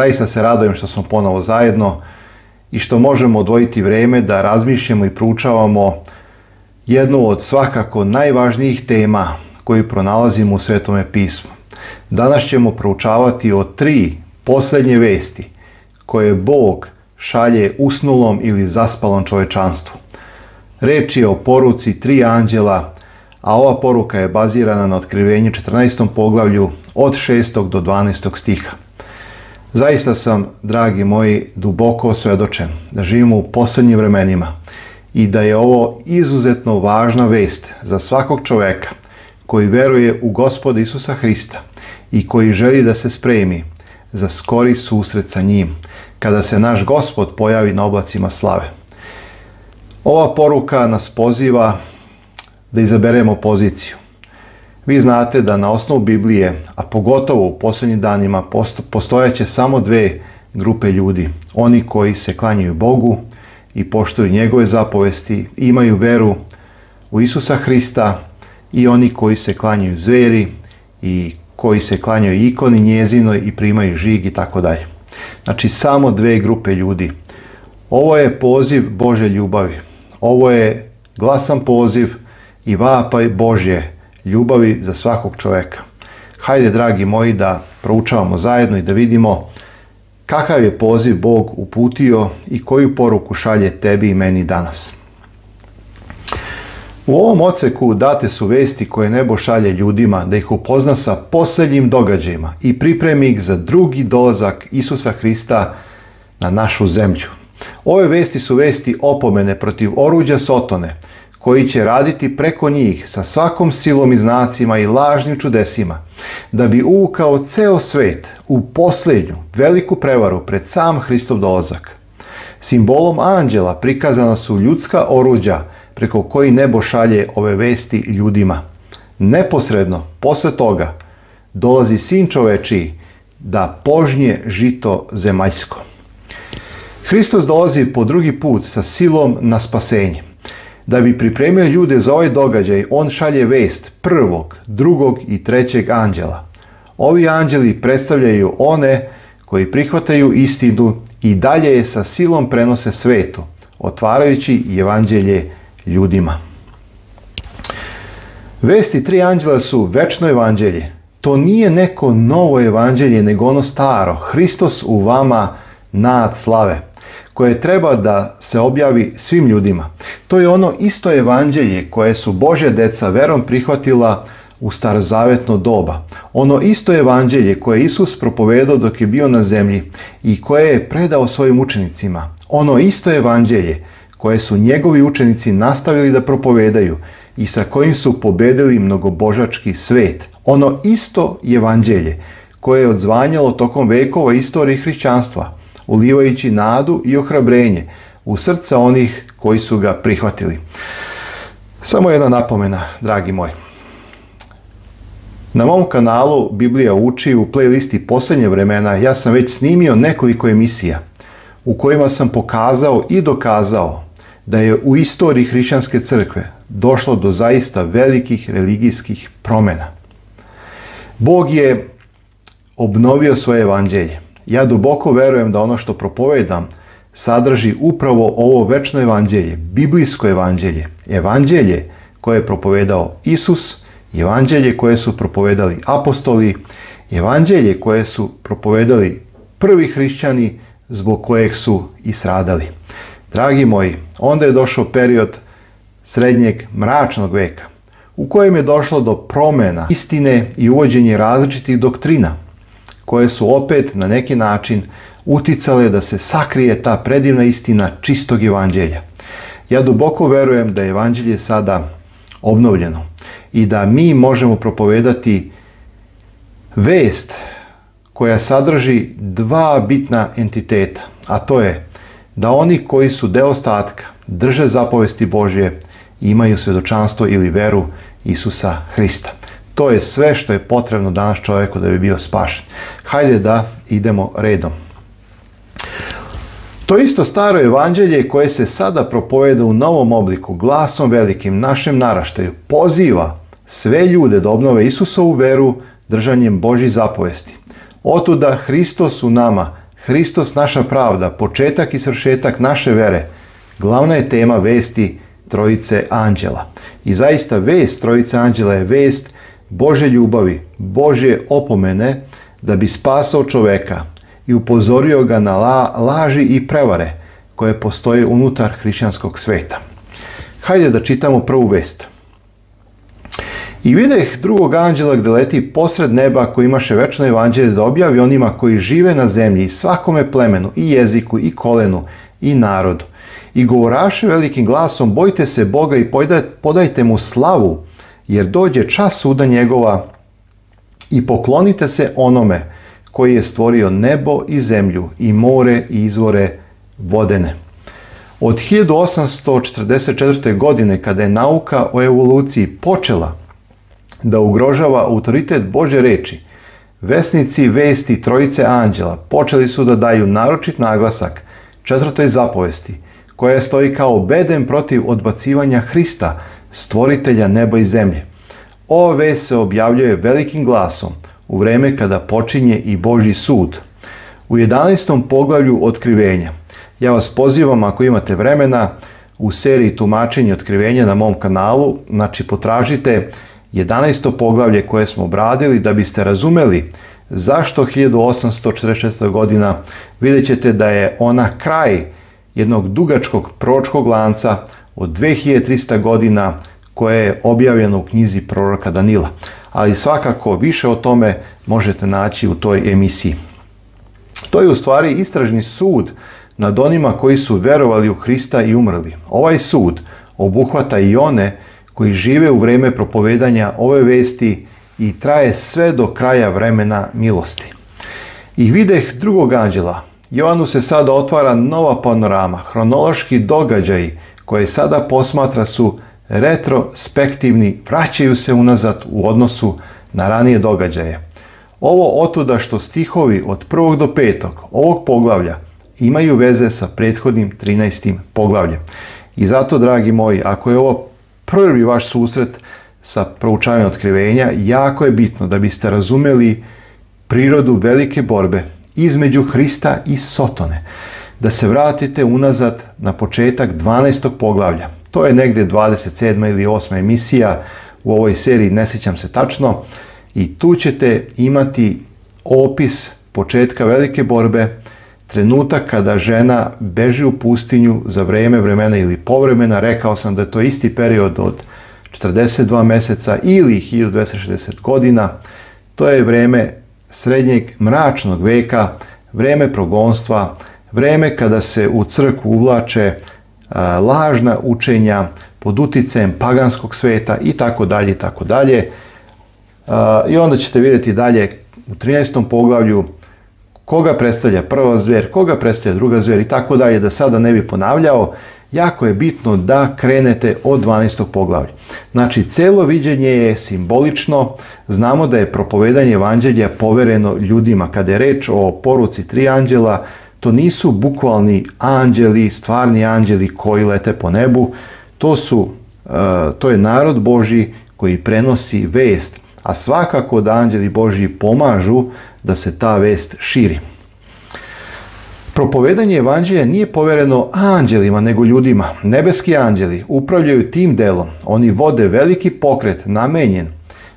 Zaista se radujem što smo ponovo zajedno i što možemo odvojiti vrijeme da razmišljamo i proučavamo jednu od svakako najvažnijih tema koju pronalazimo u Svetome pismu. Danas ćemo proučavati o tri posljednje vesti koje Bog šalje usnulom ili zaspalom čovečanstvu. Reč je o poruci tri anđela, a ova poruka je bazirana na otkrivenju 14. poglavlju od 6. do 12. stiha. Zaista sam, dragi moji, duboko osvjedočen da živimo u posljednjim vremenima i da je ovo izuzetno važna vest za svakog čovjeka koji veruje u gospoda Isusa Hrista i koji želi da se spremi za skori susret sa njim, kada se naš gospod pojavi na oblacima slave. Ova poruka nas poziva da izaberemo poziciju. Vi znate da na osnovu Biblije, a pogotovo u posljednjim danima, postojaće samo dve grupe ljudi. Oni koji se klanjaju Bogu i poštuju njegove zapovesti, imaju veru u Isusa Hrista i oni koji se klanjaju zveri i koji se klanjaju ikoni njezinoj i primaju žig i tako dalje. Znači samo dve grupe ljudi. Ovo je poziv Bože ljubavi. Ovo je glasan poziv i vapaj Božje ljubavi za svakog čovjeka. Hajde, dragi moji, da proučavamo zajedno i da vidimo kakav je poziv Bog uputio i koju poruku šalje tebi i meni danas. U ovom oceku date su vesti koje nebo šalje ljudima da ih upozna sa posljednjim događajima i pripremi ih za drugi dolazak Isusa Hrista na našu zemlju. Ove vesti su vesti opomene protiv oruđa Sotone, koji će raditi preko njih sa svakom silom i znacima i lažnim čudesima, da bi uvukao ceo svet u posljednju veliku prevaru pred sam Hristov dolazak. Simbolom anđela prikazana su ljudska oruđa preko koji nebo šalje ove vesti ljudima. Neposredno, posle toga, dolazi sin čovečiji da požnje žito zemaljsko. Hristos dolazi po drugi put sa silom na spasenje. Da bi pripremio ljude za ovaj događaj, on šalje vest prvog, drugog i trećeg anđela. Ovi anđeli predstavljaju one koji prihvataju istinu i dalje je sa silom prenose svetu, otvarajući evanđelje ljudima. Vesti tri anđela su večno evanđelje. To nije neko novo evanđelje, nego ono staro. Hristos u vama nad slave koje treba da se objavi svim ljudima. To je ono isto evanđelje koje su Božja deca verom prihvatila u starozavetno doba. Ono isto evanđelje koje je Isus propovedao dok je bio na zemlji i koje je predao svojim učenicima. Ono isto evanđelje koje su njegovi učenici nastavili da propovedaju i sa kojim su pobedili mnogobožački svet. Ono isto evanđelje koje je odzvanjalo tokom vekova istorije hrišćanstva, ulivajući nadu i ohrabrenje u srca onih koji su ga prihvatili. Samo jedna napomena, dragi moji. Na mom kanalu Biblija uči u playlisti posljednje vremena ja sam već snimio nekoliko emisija u kojima sam pokazao i dokazao da je u istoriji hrišćanske crkve došlo do zaista velikih religijskih promjena. Bog je obnovio svoje evanđelje. Ja duboko verujem da ono što propovedam sadrži upravo ovo večno evanđelje, biblijsko evanđelje, evanđelje koje je propovedao Isus, evanđelje koje su propovedali apostoli, evanđelje koje su propovedali prvi hrišćani zbog kojeg su i sradali. Dragi moji, onda je došao period srednjeg mračnog veka u kojem je došlo do promjena istine i uvođenje različitih doktrina koje su opet na neki način uticale da se sakrije ta predivna istina čistog evanđelja. Ja duboko verujem da je evanđelje sada obnovljeno i da mi možemo propovedati vest koja sadrži dva bitna entiteta, a to je da oni koji su deo ostatka drže zapovesti Božje imaju svjedočanstvo ili veru Isusa Hrista. To je sve što je potrebno danas čovjeku da bi bio spašen. Hajde da idemo redom. To isto staro evanđelje koje se sada propoveda u novom obliku, glasom velikim, našem naraštaju, poziva sve ljude da obnove Isusovu veru držanjem Božji zapovesti. Otuda Hristos u nama Hristos naša pravda, početak i svršetak naše vere, glavna je tema vesti Trojice Anđela. I zaista vest Trojice Anđela je vest Bože ljubavi, Bože opomene da bi spasao čoveka i upozorio ga na la, laži i prevare koje postoje unutar hrišćanskog sveta. Hajde da čitamo prvu vest. I videh drugog anđela gde leti posred neba koji imaše večno evanđelje da objavi onima koji žive na zemlji svakome plemenu i jeziku i kolenu i narodu. I govoraše velikim glasom bojte se Boga i podajte mu slavu jer dođe čas suda njegova i poklonite se onome koji je stvorio nebo i zemlju i more i izvore vodene. Od 1844. godine kada je nauka o evoluciji počela da ugrožava autoritet Bože reči, vesnici vesti Trojice Anđela počeli su da daju naročit naglasak četvrtoj zapovesti, koja stoji kao bedem protiv odbacivanja Hrista, stvoritelja neba i zemlje. Vest se objavljuje velikim glasom u vreme kada počinje i Boži sud. U 11. poglavlju otkrivenja. Ja vas pozivam ako imate vremena u seriji tumačenja otkrivenja na mom kanalu, znači potražite 11. poglavlje koje smo obradili da biste razumeli zašto 1844. godina vidjet ćete da je ona kraj jednog dugačkog pročkog lanca od 2300 godina koje je objavljeno u knjizi proroka Danila. Ali svakako više o tome možete naći u toj emisiji. To je u stvari istražni sud nad onima koji su verovali u Hrista i umrli. Ovaj sud obuhvata i one koji žive u vreme propovedanja ove vesti i traje sve do kraja vremena milosti. I videh drugog anđela. Jovanu se sada otvara nova panorama. Hronološki događaji koje sada posmatra su retrospektivni, vraćaju se unazad u odnosu na ranije događaje. Ovo otuda što stihovi od prvog do petog ovog poglavlja imaju veze sa prethodnim 13. poglavljem. I zato, dragi moji, ako je ovo prvi vaš susret sa proučavanjem otkrivenja, jako je bitno da biste razumeli prirodu velike borbe između Hrista i Sotone. Da se vratite unazad na početak 12. poglavlja. To je negdje 27. ili 8. emisija u ovoj seriji, ne sjećam se tačno. I tu ćete imati opis početka velike borbe, trenutak kada žena beži u pustinju za vreme vremena ili povremena, rekao sam da je to isti period od 42 mjeseca ili 1260 godina, to je vreme srednjeg mračnog veka, vreme progonstva, vreme kada se u crkvu uvlače lažna učenja pod uticajem paganskog sveta i tako dalje i tako dalje. I onda ćete vidjeti dalje u 13. poglavlju koga predstavlja prva zver, koga predstavlja druga zver i tako dalje, da sada ne bi ponavljao, jako je bitno da krenete od 12. poglavlja. Znači, celo viđenje je simbolično, znamo da je propovedanje evanđelja povereno ljudima. Kada je reč o poruci tri anđela, to nisu bukvalni anđeli, stvarni anđeli koji lete po nebu, to su, e, to je narod Boži koji prenosi vest, a svakako da anđeli Boži pomažu da se ta vest širi. Propovedanje evanđelja nije povjereno anđelima nego ljudima. Nebeski anđeli upravljaju tim delom. Oni vode veliki pokret namenjen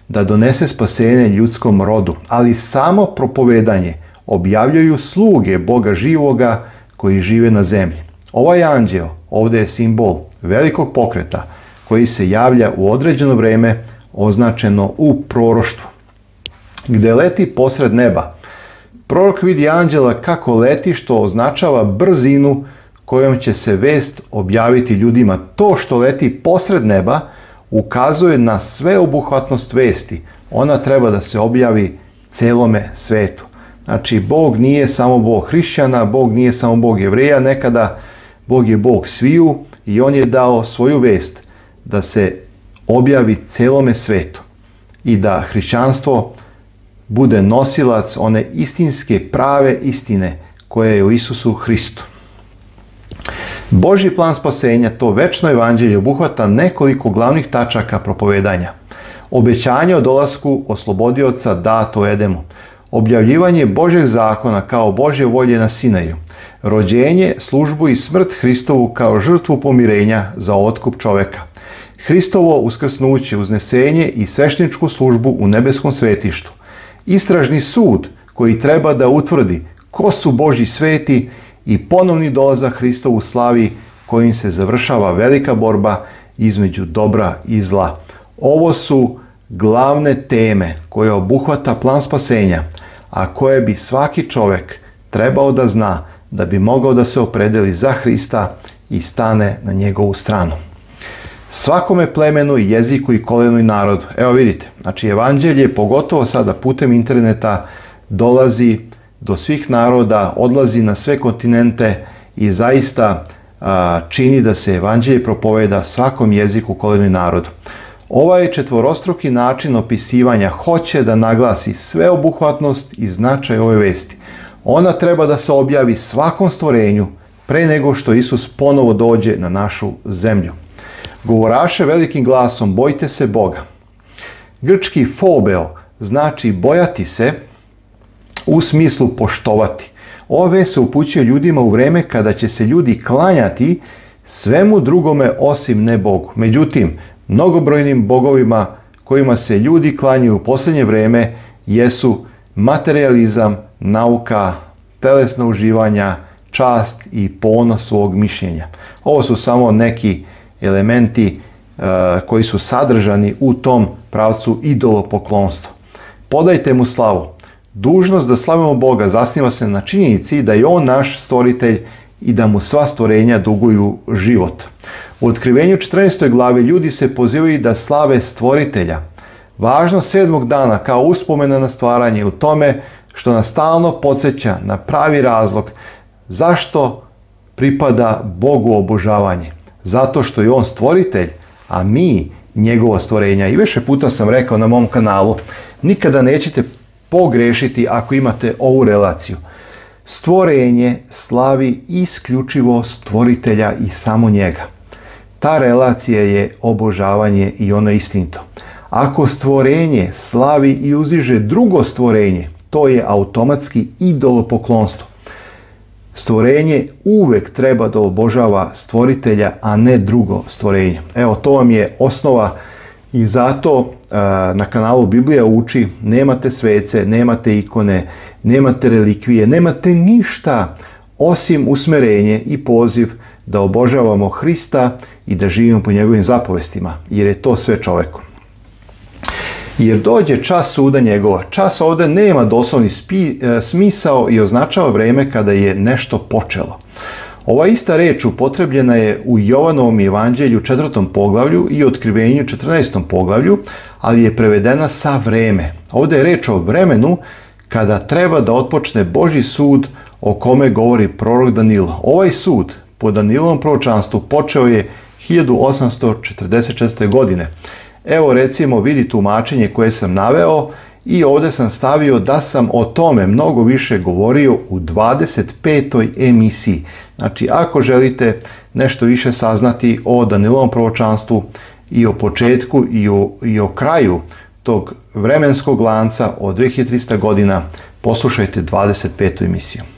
da donese spasenje ljudskom rodu, ali samo propovedanje objavljuju sluge Boga živoga koji žive na zemlji. Ovaj anđeo ovdje je simbol velikog pokreta koji se javlja u određeno vrijeme označeno u proroštvu. Gdje leti posred neba, prorok vidi anđela kako leti što označava brzinu kojom će se vest objaviti ljudima. To što leti posred neba ukazuje na sveobuhvatnost vesti. Ona treba da se objavi celome svetu. Znači, Bog nije samo Bog hrišćana, Bog nije samo Bog jevreja, nekada Bog je Bog sviju i On je dao svoju vest da se objavi celome svetu i da hrišćanstvo bude nosilac one istinske prave istine koje je u Isusu Hristu. Boži plan spasenja, to večno evanđelje obuhvata nekoliko glavnih tačaka propovedanja. Obećanje o dolasku oslobodioca dato Edemu, objavljivanje Božeg zakona kao Božje volje na Sinaju, rođenje, službu i smrt Hristovu kao žrtvu pomirenja za otkup čoveka, Hristovo uskrsnuće, uznesenje i svešničku službu u nebeskom svetištu, istražni sud koji treba da utvrdi ko su Božji sveti i ponovni dolazak Hristovu slavi kojim se završava velika borba između dobra i zla. Ovo su glavne teme koje obuhvata plan spasenja, a koje bi svaki čovjek trebao da zna da bi mogao da se opredeli za Hrista i stane na njegovu stranu. Svakome plemenu, jeziku i kolenu i narodu. Evo vidite, znači evanđelje, pogotovo sada putem interneta, dolazi do svih naroda, odlazi na sve kontinente i zaista a, čini da se evanđelje propoveda svakom jeziku, kolenu i narodu. Ovaj četvorostruki način opisivanja hoće da naglasi sveobuhvatnost i značaj ove vesti. Ona treba da se objavi svakom stvorenju pre nego što Isus ponovo dođe na našu zemlju. Govoraše velikim glasom, bojte se Boga. Grčki fobeo znači bojati se u smislu poštovati. Ove se upućuje ljudima u vreme kada će se ljudi klanjati svemu drugome osim ne Bogu. Međutim, mnogobrojnim bogovima kojima se ljudi klanjuju u posljednje vreme jesu materializam, nauka, telesna uživanja, čast i ponos svog mišljenja. Ovo su samo neki elementi uh, koji su sadržani u tom pravcu idolopoklonstva. Podajte mu slavu. Dužnost da slavimo Boga zasniva se na činjenici da je On naš stvoritelj i da mu sva stvorenja duguju život. U otkrivenju 14. glave ljudi se pozivaju da slave stvoritelja. Važnost sedmog dana kao uspomena na stvaranje u tome što nas stalno podsjeća na pravi razlog zašto pripada Bogu obožavanje. Zato što je On stvoritelj, a mi njegovo stvorenja. I više puta sam rekao na mom kanalu, nikada nećete pogrešiti ako imate ovu relaciju. Stvorenje slavi isključivo stvoritelja i samo njega. Ta relacija je obožavanje i ono istinito. Ako stvorenje slavi i uziže drugo stvorenje, to je automatski idolopoklonstvo. Stvorenje uvek treba da obožava stvoritelja, a ne drugo stvorenje. Evo, to vam je osnova i zato na kanalu Biblija uči nemate svece, nemate ikone, nemate relikvije, nemate ništa osim usmerenje i poziv da obožavamo Hrista i da živimo po njegovim zapovestima, jer je to sve čoveku. Jer dođe čas suda njegova. Čas ovde nema doslovni spi, e, smisao i označava vreme kada je nešto počelo. Ova ista reč upotrebljena je u Jovanovom evanđelju četvrtom poglavlju i otkrivenju 14. poglavlju, ali je prevedena sa vreme. Ovde je reč o vremenu kada treba da otpočne Boži sud o kome govori prorok Danilo. Ovaj sud po Danilovom proročanstvu počeo je 1844. godine. Evo recimo vidi tumačenje koje sam naveo i ovdje sam stavio da sam o tome mnogo više govorio u 25. emisiji. Znači ako želite nešto više saznati o Danilovom proročanstvu i o početku i o, i o kraju tog vremenskog lanca od 2300 godina, poslušajte 25. emisiju.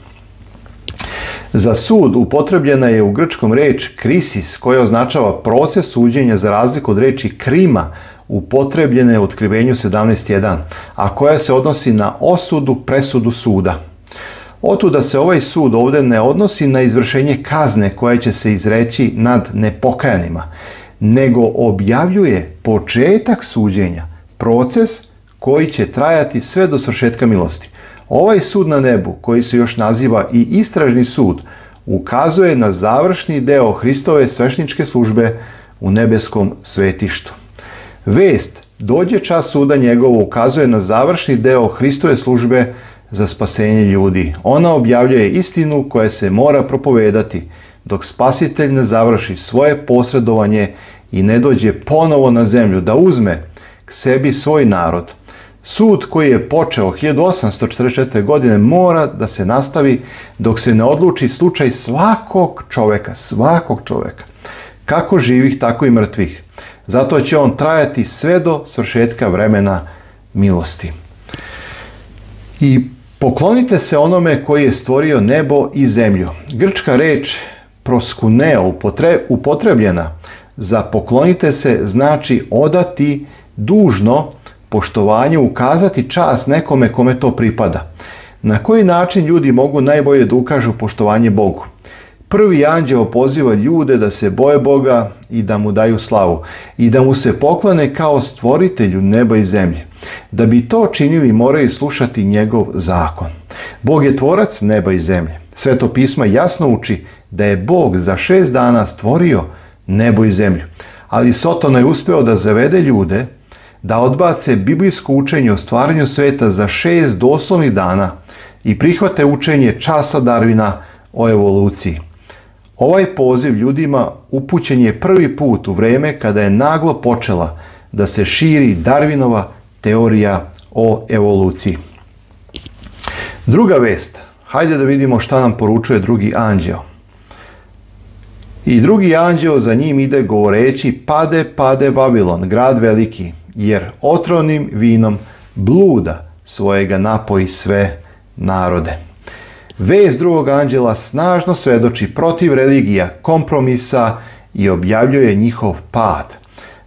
Za sud upotrebljena je u grčkom reč krisis koja označava proces suđenja za razliku od reči krima upotrebljene u otkrivenju 17.1, a koja se odnosi na osudu, presudu suda. Otuda se ovaj sud ovdje ne odnosi na izvršenje kazne koja će se izreći nad nepokajanima, nego objavljuje početak suđenja, proces koji će trajati sve do svršetka milosti. Ovaj sud na nebu, koji se još naziva i istražni sud, ukazuje na završni deo Hristove svešničke službe u nebeskom svetištu. Vest dođe čas suda njegovo ukazuje na završni deo Hristove službe za spasenje ljudi. Ona objavljuje istinu koja se mora propovedati dok spasitelj ne završi svoje posredovanje i ne dođe ponovo na zemlju da uzme k sebi svoj narod. Sud koji je počeo 1844. godine mora da se nastavi dok se ne odluči slučaj svakog čoveka, svakog čoveka, kako živih, tako i mrtvih. Zato će on trajati sve do svršetka vremena milosti. I poklonite se onome koji je stvorio nebo i zemlju. Grčka reč proskuneo upotrebljena za poklonite se znači odati dužno poštovanje, ukazati čas nekome kome to pripada. Na koji način ljudi mogu najbolje da ukažu poštovanje Bogu? Prvi anđeo poziva ljude da se boje Boga i da mu daju slavu i da mu se poklone kao stvoritelju neba i zemlje. Da bi to činili moraju slušati njegov zakon. Bog je tvorac neba i zemlje. Sveto pismo jasno uči da je Bog za šest dana stvorio nebo i zemlju. Ali Soton je uspeo da zavede ljude da odbace biblijsko učenje o stvaranju sveta za šest doslovnih dana i prihvate učenje Charlesa Darwina o evoluciji. Ovaj poziv ljudima upućen je prvi put u vreme kada je naglo počela da se širi Darwinova teorija o evoluciji. Druga vest. Hajde da vidimo šta nam poručuje drugi anđeo. I drugi anđeo za njim ide govoreći pade, pade Babilon, grad veliki, jer otrovnim vinom bluda svojega napoji sve narode. Vez drugog anđela snažno svedoči protiv religija, kompromisa i objavljuje njihov pad.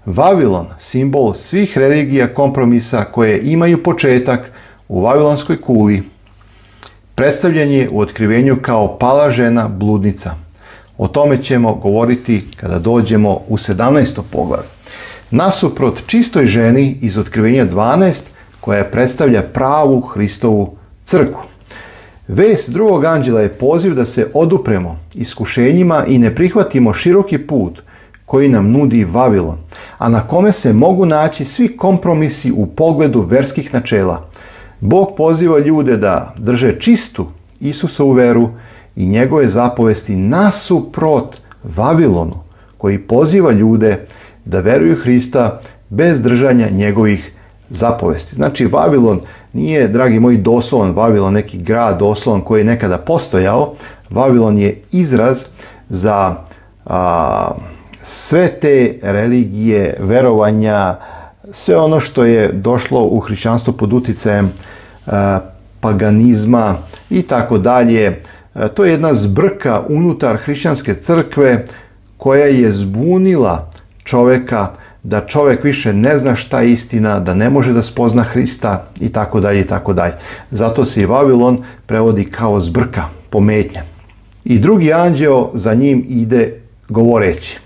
Vavilon, simbol svih religija kompromisa koje imaju početak u Vavilonskoj kuli, predstavljen je u otkrivenju kao pala žena bludnica. O tome ćemo govoriti kada dođemo u 17. poglavlje. Nasuprot čistoj ženi iz otkrivenja 12 koja predstavlja pravu Hristovu crku. Vest drugog anđela je poziv da se odupremo iskušenjima i ne prihvatimo široki put koji nam nudi Vavilon, a na kome se mogu naći svi kompromisi u pogledu verskih načela. Bog poziva ljude da drže čistu Isusovu veru i njegove zapovesti nasuprot Vavilonu, koji poziva ljude da veruju Hrista bez držanja njegovih zapovesti. Znači, Vavilon nije, dragi moji, doslovan Vavilon, neki grad doslovan koji je nekada postojao. Vavilon je izraz za a, sve te religije, verovanja, sve ono što je došlo u hrišćanstvo pod uticajem paganizma i tako dalje. To je jedna zbrka unutar hrišćanske crkve koja je zbunila čoveka da čovjek više ne zna šta je istina, da ne može da spozna Hrista i tako dalje i tako dalje. Zato se i Vavilon prevodi kao zbrka, pometnja. I drugi anđeo za njim ide govoreći.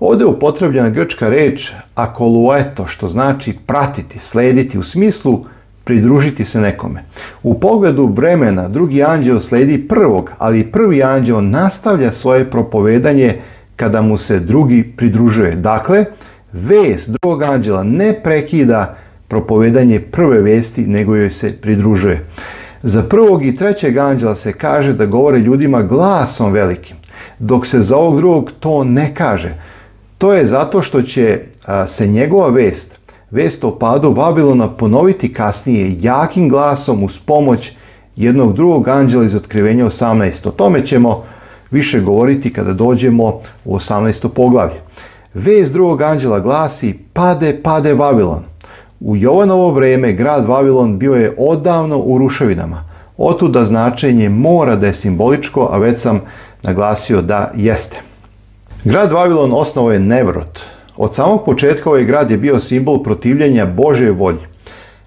Ovdje je upotrebljena grčka reč akolueto, što znači pratiti, slediti, u smislu pridružiti se nekome. U pogledu vremena drugi anđeo sledi prvog, ali prvi anđeo nastavlja svoje propovedanje kada mu se drugi pridružuje. Dakle, vest drugog anđela ne prekida propovedanje prve vesti, nego joj se pridružuje. Za prvog i trećeg anđela se kaže da govore ljudima glasom velikim, dok se za ovog drugog to ne kaže. To je zato što će se njegova vest, vest o padu Babilona ponoviti kasnije jakim glasom uz pomoć jednog drugog anđela iz otkrivenja 18. O tome ćemo više govoriti kada dođemo u 18. poglavlje. Vez drugog anđela glasi pade, pade Vavilon. U Jovanovo vrijeme grad Vavilon bio je odavno u ruševinama. Otuda značenje mora da je simboličko, a već sam naglasio da jeste. Grad Vavilon osnovo je Nevrot. Od samog početka ovaj grad je bio simbol protivljenja Božoj volji.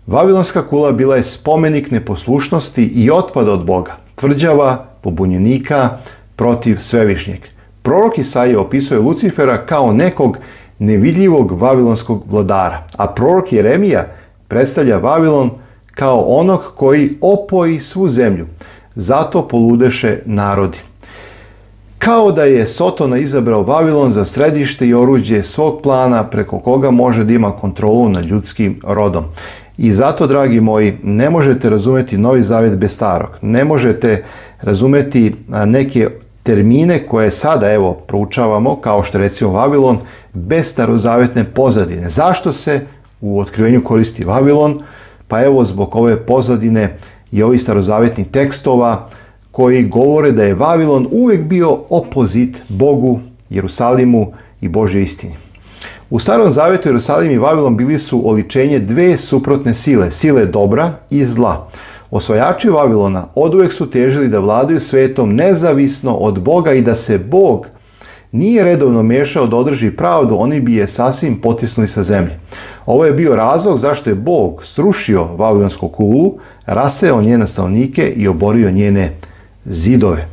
Vavilonska kula bila je spomenik neposlušnosti i otpada od Boga, tvrđava, pobunjenika, protiv svevišnjeg. Prorok Isaija opisuje Lucifera kao nekog nevidljivog vavilonskog vladara, a prorok Jeremija predstavlja Vavilon kao onog koji opoji svu zemlju. Zato poludeše narodi. Kao da je Sotona izabrao Vavilon za središte i oruđe svog plana preko koga može da ima kontrolu nad ljudskim rodom. I zato, dragi moji, ne možete razumeti Novi Zavjet bez starog. Ne možete razumeti neke termine koje sada evo proučavamo kao što recimo Vavilon bez starozavetne pozadine. Zašto se u otkrivenju koristi Vavilon? Pa evo zbog ove pozadine i ovih starozavetnih tekstova koji govore da je Vavilon uvijek bio opozit Bogu, Jerusalimu i Božoj istini. U starom zavjetu Jerusalim i Vavilon bili su oličenje dve suprotne sile, sile dobra i zla. Osvajači Vavilona oduvek su težili da vladaju svetom nezavisno od Boga i da se Bog nije redovno mešao da održi pravdu, oni bi je sasvim potisnuli sa zemlje. Ovo je bio razlog zašto je Bog srušio Vavilonsku kulu, raseo njene stanovnike i oborio njene zidove.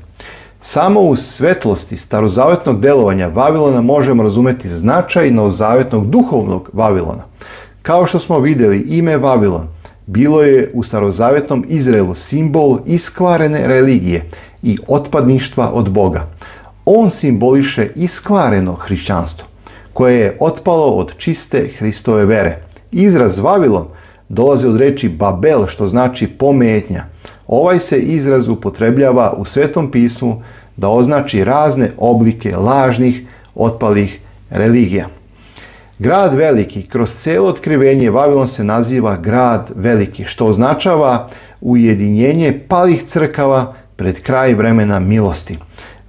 Samo u svetlosti starozavetnog delovanja Vavilona možemo razumeti značaj novozavetnog duhovnog Vavilona. Kao što smo vidjeli, ime Vavilon bilo je u starozavetnom Izraelu simbol iskvarene religije i otpadništva od Boga. On simboliše iskvareno hrišćanstvo, koje je otpalo od čiste Hristove vere. Izraz Vavilon dolazi od reči Babel, što znači pometnja. Ovaj se izraz upotrebljava u Svetom pismu da označi razne oblike lažnih, otpalih religija. Grad veliki, kroz celo otkrivenje Vavilon se naziva grad veliki, što označava ujedinjenje palih crkava pred kraj vremena milosti.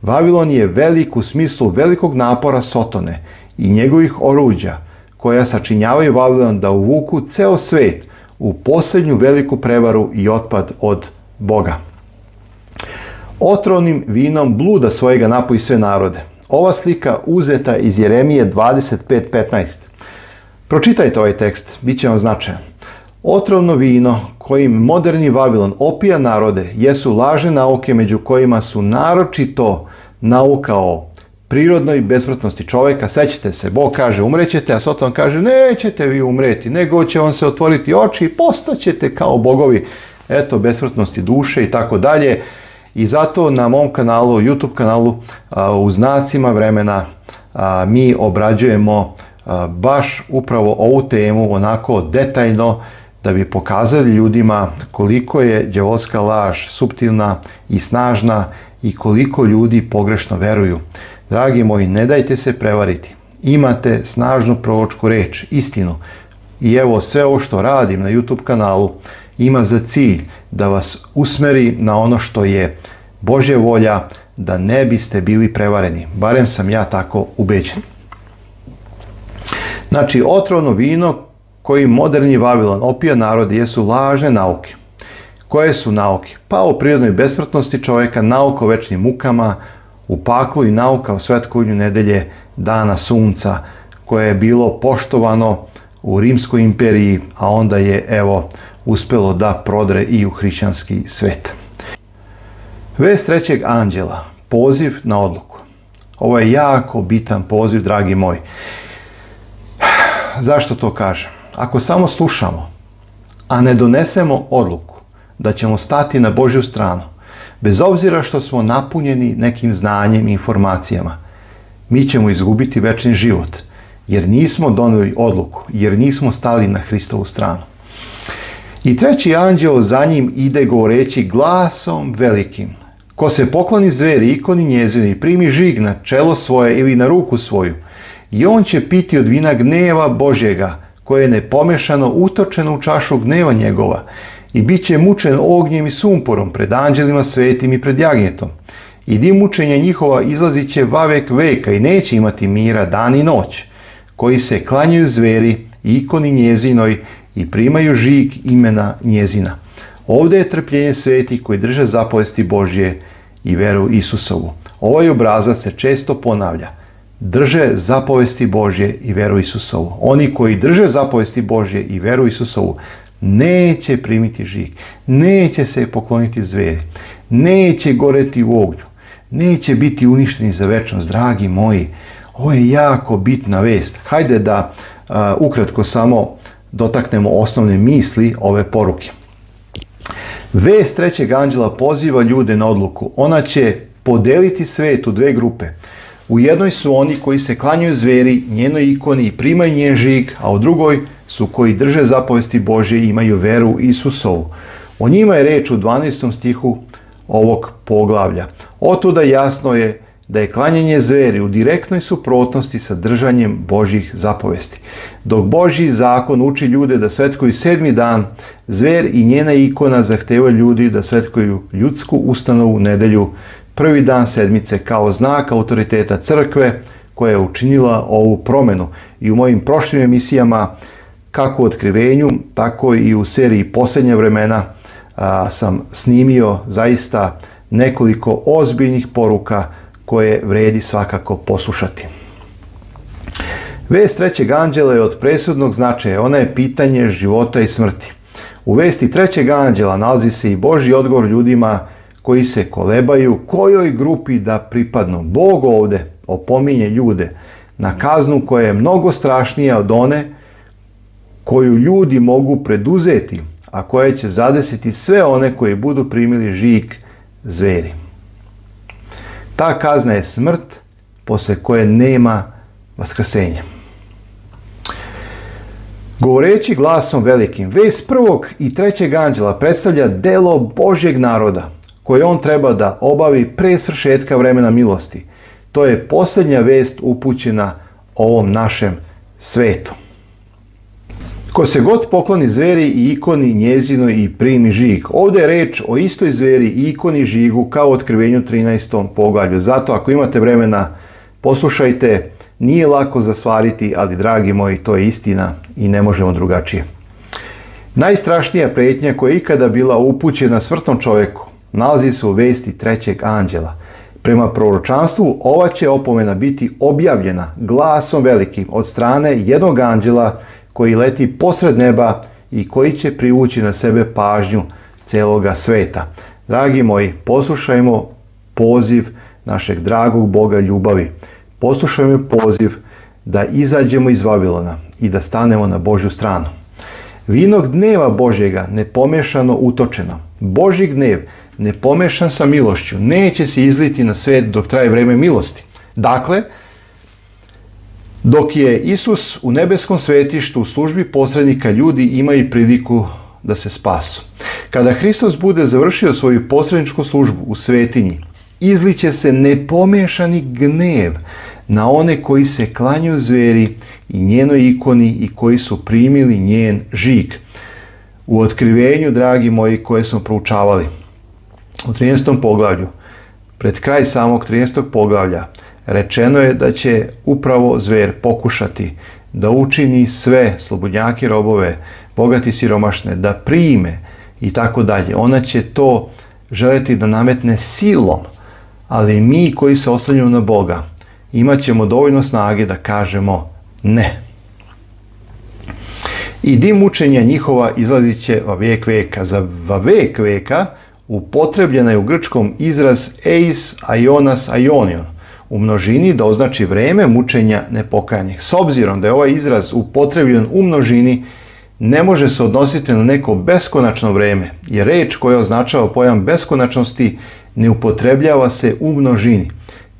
Vavilon je velik u smislu velikog napora Sotone i njegovih oruđa, koja sačinjavaju Vavilon da uvuku ceo svet u posljednju veliku prevaru i otpad od Boga. Otrovnim vinom bluda svojega napoji sve narode. Ova slika uzeta iz Jeremije 25.15. Pročitajte ovaj tekst, bit će vam značajan. Otrovno vino kojim moderni Vavilon opija narode jesu lažne nauke među kojima su naročito nauka o prirodnoj besmrtnosti čovjeka. Sećate se, Bog kaže umrećete, a Soton kaže nećete vi umreti, nego će vam se otvoriti oči i postaćete kao bogovi. Eto, besmrtnosti duše i tako dalje. I zato na mom kanalu, YouTube kanalu, u znacima vremena mi obrađujemo baš upravo ovu temu onako detaljno da bi pokazali ljudima koliko je đavolska laž suptilna i snažna i koliko ljudi pogrešno veruju. Dragi moji, ne dajte se prevariti. Imate snažnu proročku reč, istinu. I evo sve ovo što radim na YouTube kanalu ima za cilj da vas usmeri na ono što je Božja volja da ne biste bili prevareni. Barem sam ja tako ubeđen. Znači, otrovno vino koji moderni Vavilon opija narod jesu lažne nauke. Koje su nauke? Pa o prirodnoj besmrtnosti čovjeka, nauka o večnim mukama, u paklu i nauka o svetkovnju nedelje dana sunca, koje je bilo poštovano u Rimskoj imperiji, a onda je, evo, uspelo da prodre i u hrišćanski svet. Vest trećeg anđela, poziv na odluku. Ovo je jako bitan poziv, dragi moji. Zašto to kažem? Ako samo slušamo, a ne donesemo odluku da ćemo stati na Božju stranu, bez obzira što smo napunjeni nekim znanjem i informacijama, mi ćemo izgubiti večni život, jer nismo doneli odluku, jer nismo stali na Hristovu stranu. I treći anđeo za njim ide govoreći glasom velikim. Ko se pokloni zveri, ikoni njezini, primi žig na čelo svoje ili na ruku svoju, i on će piti od vina gneva Božjega, koje je nepomešano utočeno u čašu gneva njegova, i bit će mučen ognjem i sumporom pred anđelima svetim i pred jagnjetom. I dim mučenja njihova izlazit će vavek veka i neće imati mira dan i noć, koji se klanjaju zveri, ikoni njezinoj i primaju žig imena njezina. Ovdje je trpljenje sveti koji drže zapovesti Božje i veru Isusovu. Ovaj obrazac se često ponavlja. Drže zapovesti Božje i veru Isusovu. Oni koji drže zapovesti Božje i veru Isusovu neće primiti žig, neće se pokloniti zveri, neće goreti u ognju, neće biti uništeni za večnost, dragi moji. Ovo je jako bitna vest. Hajde da ukratko samo dotaknemo osnovne misli ove poruke. Vest trećeg anđela poziva ljude na odluku. Ona će podeliti svet u dve grupe. U jednoj su oni koji se klanjaju zveri, njenoj ikoni i primaju njen žig, a u drugoj su koji drže zapovesti Božje i imaju veru Isusovu. O njima je reč u 12. stihu ovog poglavlja. Otuda jasno je da je klanjanje zveri u direktnoj suprotnosti sa držanjem Božjih zapovesti. Dok Božji zakon uči ljude da svetkuju sedmi dan, zver i njena ikona zahteva ljudi da svetkuju ljudsku ustanovu nedelju prvi dan sedmice kao znak autoriteta crkve koja je učinila ovu promenu. I u mojim prošlim emisijama kako u otkrivenju, tako i u seriji posljednje vremena sam snimio zaista nekoliko ozbiljnih poruka koje vredi svakako poslušati. Vest trećeg anđela je od presudnog značaja, ona je pitanje života i smrti. U vesti trećeg anđela nalazi se i Boži odgovor ljudima koji se kolebaju kojoj grupi da pripadnu. Bog ovde opominje ljude na kaznu koja je mnogo strašnija od one koju ljudi mogu preduzeti, a koja će zadesiti sve one koji budu primili žig zveri. Ta kazna je smrt posle koje nema vaskrsenja. Govoreći glasom velikim, vest prvog i trećeg anđela predstavlja delo Božjeg naroda, koje on treba da obavi pre svršetka vremena milosti. To je posljednja vest upućena ovom našem svetu. Ko se god pokloni zveri i ikoni njezino i primi žig. Ovdje je reč o istoj zveri i ikoni žigu kao otkrivenju 13. poglavlju. Zato ako imate vremena, poslušajte, nije lako zasvariti, ali dragi moji, to je istina i ne možemo drugačije. Najstrašnija pretnja koja je ikada bila upućena smrtnom čovjeku nalazi se u vesti trećeg anđela. Prema proročanstvu ova će opomena biti objavljena glasom velikim od strane jednog anđela koji leti posred neba i koji će privući na sebe pažnju celoga sveta. Dragi moji, poslušajmo poziv našeg dragog Boga ljubavi. Poslušajmo poziv da izađemo iz Vabilona i da stanemo na Božju stranu. Vinog gneva Božjega nepomešano utočeno. Božji gnev nepomešan sa milošću neće se izliti na svet dok traje vreme milosti. Dakle, dok je Isus u nebeskom svetištu u službi posrednika ljudi imaju priliku da se spasu. Kada Hristos bude završio svoju posredničku službu u svetinji, izliće se nepomešani gnev na one koji se klanju zveri i njenoj ikoni i koji su primili njen žig. U otkrivenju, dragi moji, koje smo proučavali, u 13. poglavlju, pred kraj samog 13. poglavlja, rečeno je da će upravo zver pokušati da učini sve slobodnjake robove, bogati siromašne, da prime i tako dalje. Ona će to želeti da nametne silom, ali mi koji se oslanjamo na Boga imat ćemo dovoljno snage da kažemo ne. I dim učenja njihova izlazit će va vijek veka. Za va vijek veka upotrebljena je u grčkom izraz eis aionas aionion, u množini da označi vreme mučenja nepokajanih. S obzirom da je ovaj izraz upotrebljen u množini, ne može se odnositi na neko beskonačno vreme, jer reč koja označava pojam beskonačnosti ne upotrebljava se u množini.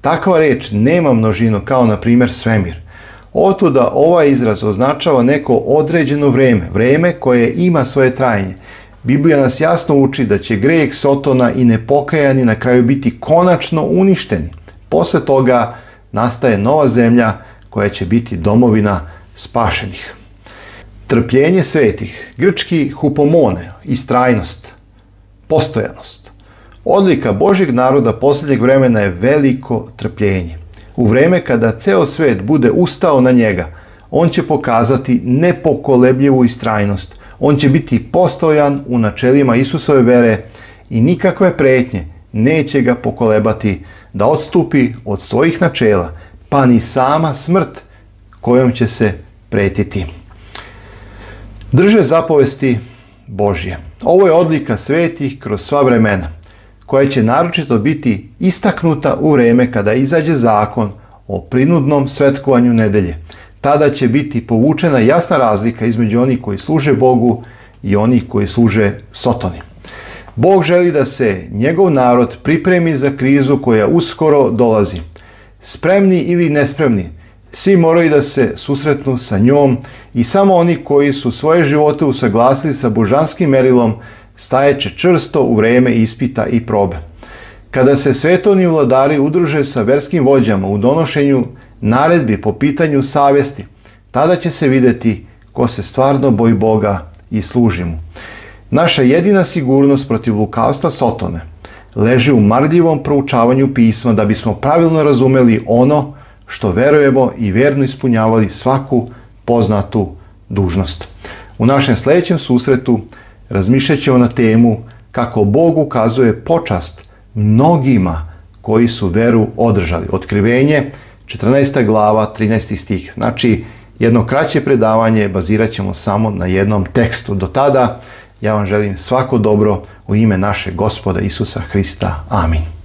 Takva reč nema množinu kao na primjer svemir. Otuda ovaj izraz označava neko određeno vreme, vreme koje ima svoje trajanje. Biblija nas jasno uči da će greh Sotona i nepokajani na kraju biti konačno uništeni. Posle toga nastaje nova zemlja koja će biti domovina spašenih. Trpljenje svetih, grčki hupomone, istrajnost, postojanost. Odlika Božjeg naroda posljednjeg vremena je veliko trpljenje. U vreme kada ceo svet bude ustao na njega, on će pokazati nepokolebljivu istrajnost. On će biti postojan u načelima Isusove vere i nikakve pretnje neće ga pokolebati da odstupi od svojih načela, pa ni sama smrt kojom će se pretiti. Drže zapovesti Božje. Ovo je odlika svetih kroz sva vremena, koja će naročito biti istaknuta u vreme kada izađe zakon o prinudnom svetkovanju nedelje. Tada će biti povučena jasna razlika između onih koji služe Bogu i onih koji služe Sotoni. Bog želi da se njegov narod pripremi za krizu koja uskoro dolazi. Spremni ili nespremni, svi moraju da se susretnu sa njom i samo oni koji su svoje živote usaglasili sa božanskim merilom stajeće čvrsto u vreme ispita i probe. Kada se svetovni vladari udruže sa verskim vođama u donošenju naredbi po pitanju savjesti, tada će se videti ko se stvarno boji Boga i služi mu. Naša jedina sigurnost protiv lukavstva Sotone leži u marljivom proučavanju pisma da bismo pravilno razumeli ono što verujemo i verno ispunjavali svaku poznatu dužnost. U našem sledećem susretu razmišljat ćemo na temu kako Bog ukazuje počast mnogima koji su veru održali. Otkrivenje 14. glava 13. stih. Znači, jedno kraće predavanje bazirat ćemo samo na jednom tekstu. Do tada Ja vam želim svako dobro u ime našeg gospoda Isusa Hrista. Amin.